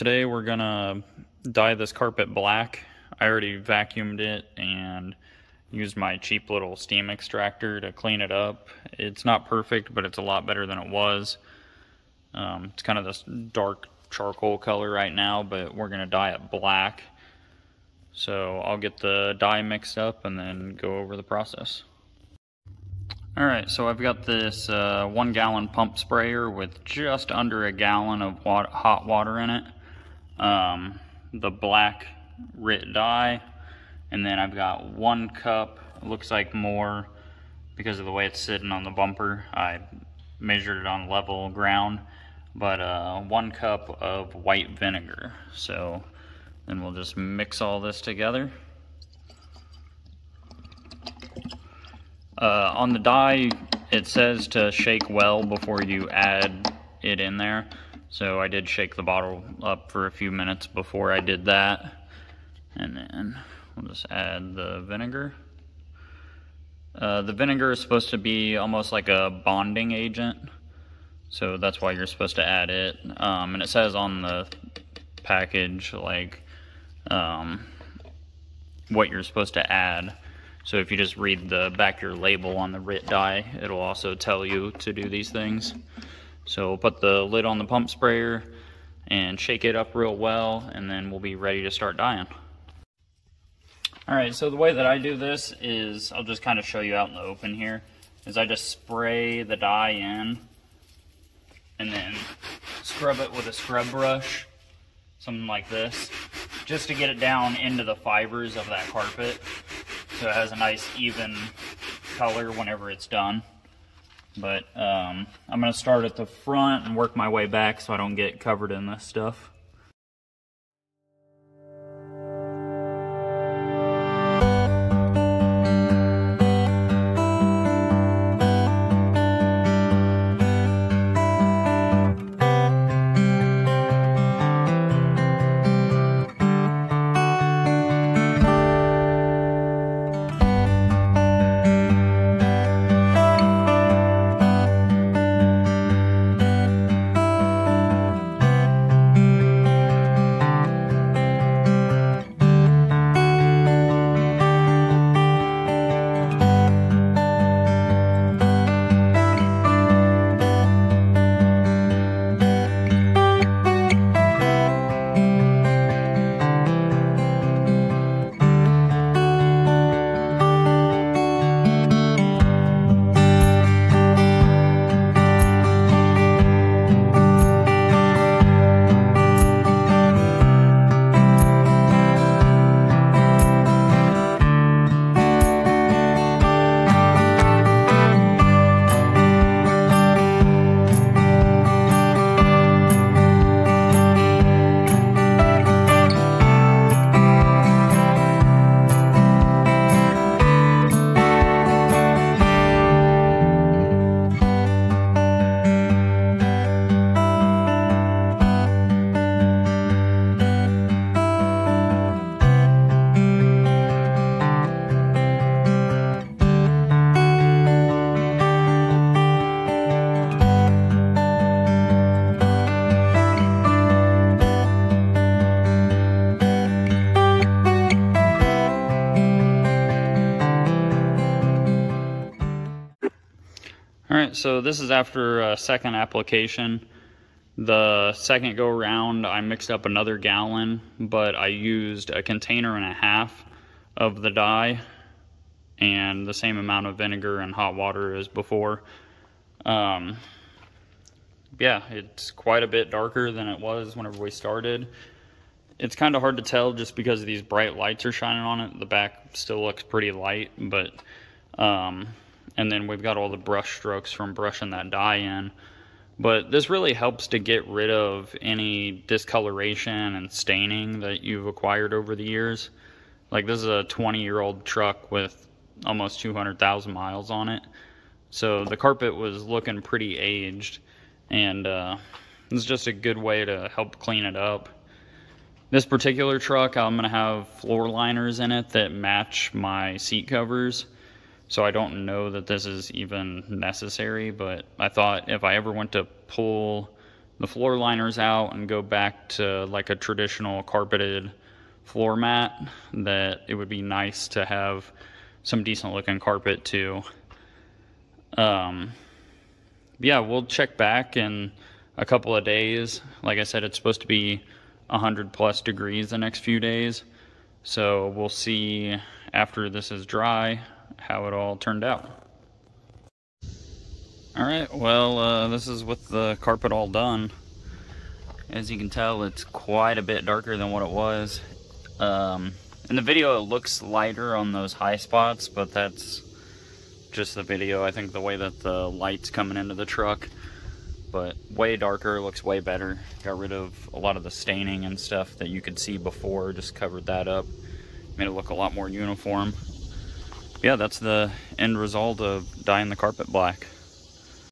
Today we're gonna dye this carpet black. I already vacuumed it and used my cheap little steam extractor to clean it up. It's not perfect, but it's a lot better than it was. Um, it's kind of this dark charcoal color right now, but we're gonna dye it black. So I'll get the dye mixed up and then go over the process. All right, so I've got this uh, one gallon pump sprayer with just under a gallon of water, hot water in it. Um, the black RIT dye, and then I've got one cup, looks like more because of the way it's sitting on the bumper. I measured it on level ground, but uh, one cup of white vinegar. So then we'll just mix all this together. Uh, on the dye, it says to shake well before you add it in there. So I did shake the bottle up for a few minutes before I did that. And then we'll just add the vinegar. Uh, the vinegar is supposed to be almost like a bonding agent. So that's why you're supposed to add it. Um, and it says on the package, like, um, what you're supposed to add. So if you just read the back of your label on the RIT dye, it'll also tell you to do these things. So we'll put the lid on the pump sprayer and shake it up real well, and then we'll be ready to start dyeing. All right, so the way that I do this is, I'll just kind of show you out in the open here, is I just spray the dye in and then scrub it with a scrub brush, something like this, just to get it down into the fibers of that carpet so it has a nice even color whenever it's done. But um, I'm going to start at the front and work my way back so I don't get covered in this stuff. All right, so this is after a second application. The second go around, I mixed up another gallon, but I used a container and a half of the dye and the same amount of vinegar and hot water as before. Um, yeah, it's quite a bit darker than it was whenever we started. It's kind of hard to tell just because these bright lights are shining on it. The back still looks pretty light, but um, and then we've got all the brush strokes from brushing that dye in. But this really helps to get rid of any discoloration and staining that you've acquired over the years. Like this is a 20 year old truck with almost 200,000 miles on it. So the carpet was looking pretty aged and uh, it's just a good way to help clean it up. This particular truck, I'm gonna have floor liners in it that match my seat covers. So I don't know that this is even necessary, but I thought if I ever went to pull the floor liners out and go back to like a traditional carpeted floor mat that it would be nice to have some decent looking carpet too. Um, yeah, we'll check back in a couple of days. Like I said, it's supposed to be 100 plus degrees the next few days. So we'll see after this is dry how it all turned out. Alright, well, uh, this is with the carpet all done. As you can tell, it's quite a bit darker than what it was. Um, in the video, it looks lighter on those high spots, but that's just the video. I think the way that the light's coming into the truck, but way darker, looks way better. Got rid of a lot of the staining and stuff that you could see before, just covered that up. Made it look a lot more uniform. Yeah, that's the end result of dyeing the carpet black.